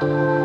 Bye.